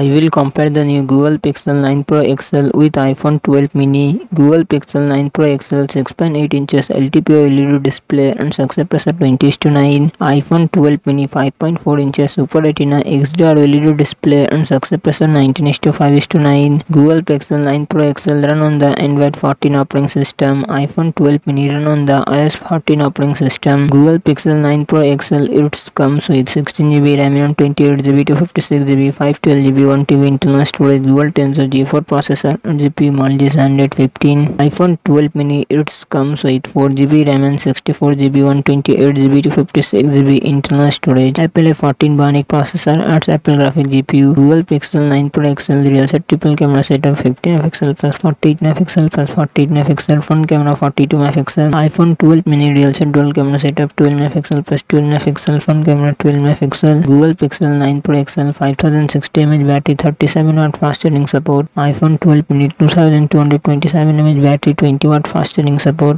I will compare the new Google Pixel 9 Pro XL with iPhone 12 mini. Google Pixel 9 Pro XL 6.8 inches LTPO LED display and success pressure 20 to 9. iPhone 12 mini 5.4 inches Super Retina XDR LED display and success pressure 19 to 5 to 9. Google Pixel 9 Pro XL run on the Android 14 operating system. iPhone 12 mini run on the iOS 14 operating system. Google Pixel 9 Pro XL it comes with 16GB RAM and 28GB to 56GB 512GB 1TB internal storage dual tensor G4 processor GPU Mali 115 iPhone 12 mini it comes with 4GB RAM and 64GB 128GB to 56GB internal storage Apple A14 Bionic processor adds Apple graphic GPU Google Pixel 9 Pro XL real set triple camera setup 50 megapixel plus 48 megapixel plus 48 megapixel front camera 42 megapixel iPhone 12 mini real set dual camera setup 12 megapixel plus 12 megapixel front camera 12 megapixel Google Pixel 9 Pro XL 5060 mAh battery 37 watt fast charging support iPhone 12 mini 2227 mAh battery 20 watt fast charging support